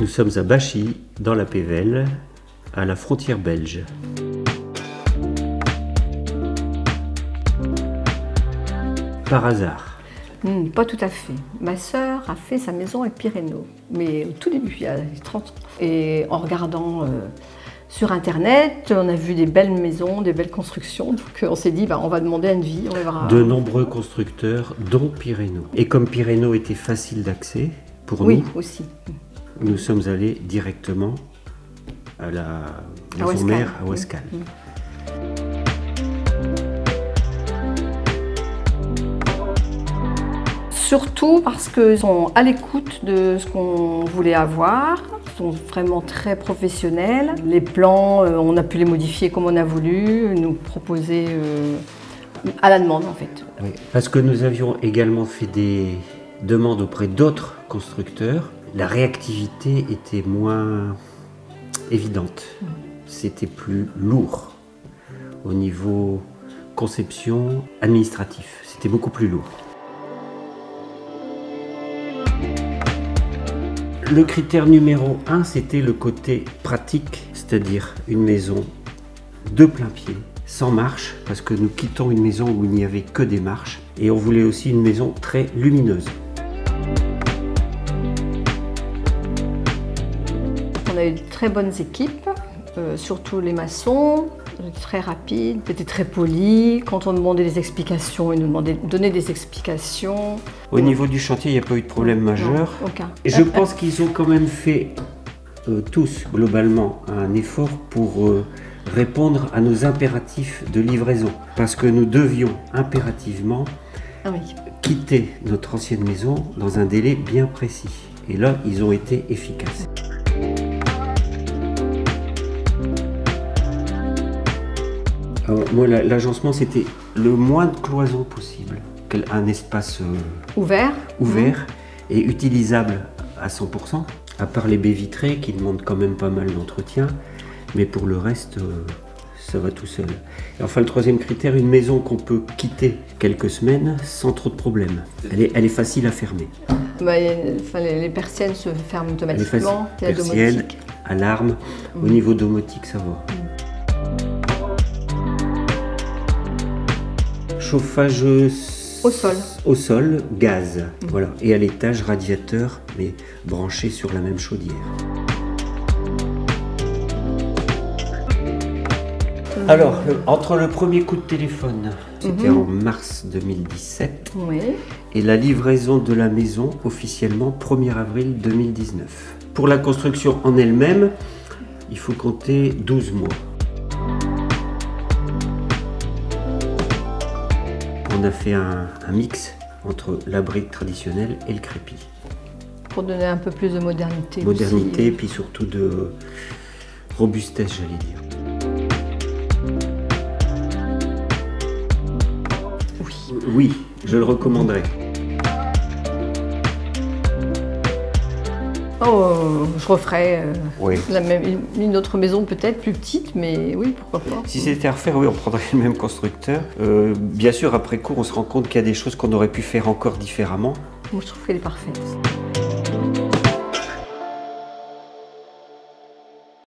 Nous sommes à Bachy, dans la Pévelle, à la frontière belge. Par hasard. Hmm, pas tout à fait. Ma sœur a fait sa maison à Pyrénées, mais au tout début, il y a 30 ans. Et en regardant euh, sur Internet, on a vu des belles maisons, des belles constructions. Donc euh, on s'est dit, bah, on va demander à une vie, on verra. De nombreux constructeurs, dont Pyrénées. Et comme Pyrénées était facile d'accès, pour Oui, nous, aussi. nous sommes allés directement à la maison mère à Ouescal. Surtout parce qu'ils sont à l'écoute de ce qu'on voulait avoir. Sont vraiment très professionnels. Les plans, euh, on a pu les modifier comme on a voulu, nous proposer euh, à la demande en fait. Parce que nous avions également fait des demandes auprès d'autres constructeurs. La réactivité était moins évidente. C'était plus lourd au niveau conception administratif. C'était beaucoup plus lourd. Le critère numéro un, c'était le côté pratique, c'est-à-dire une maison de plein pied, sans marche, parce que nous quittons une maison où il n'y avait que des marches, et on voulait aussi une maison très lumineuse. On a eu de très bonnes équipes, euh, surtout les maçons, très rapides, ils étaient très polis. Quand on demandait des explications, ils nous demandaient, donnaient des explications. Au niveau du chantier, il n'y a pas eu de problème majeur. Non, aucun. Je pense qu'ils ont quand même fait euh, tous, globalement, un effort pour euh, répondre à nos impératifs de livraison. Parce que nous devions impérativement Ah oui. quitter notre ancienne maison dans un délai bien précis. Et là, ils ont été efficaces. Alors, moi, la- l'agencement, c'était le moins de cloisons possible. Un espace euh, Ouvert. ouvert et utilisable à 100%, à part les baies vitrées qui demandent quand même pas mal d'entretien, mais pour le reste, euh, ça va tout seul. Et enfin, le troisième critère, une maison qu'on peut quitter quelques semaines sans trop de problèmes. Elle est, elle est facile à fermer. Bah, enfin, les, les persiennes se ferment automatiquement. Il y a la Persienne, domotique. alarme, au niveau domotique, ça va. Chauffage euh, Au sol. Au sol, gaz. Voilà. Et à l'étage, radiateur, mais branché sur la même chaudière. Alors, le- entre le premier coup de téléphone, c'était en mars 2017, Oui. et la livraison de la maison officiellement 1er avril 2019. Pour la construction en elle-même, il faut compter 12 mois. On a fait un, un mix entre la brique traditionnelle et le crépi. Pour donner un peu plus de modernité. aussi. Modernité, puis surtout de robustesse, j'allais dire. Oui. Oui, je le recommanderais. Oh, je referais euh, Oui. la même, une- une autre maison peut-être plus petite, mais oui, pourquoi pas. Si c'était à refaire, oui, on prendrait le même constructeur. Euh, bien sûr, après coup, on se rend compte qu'il y a des choses qu'on aurait pu faire encore différemment. Moi, je trouve qu'elle est parfaite.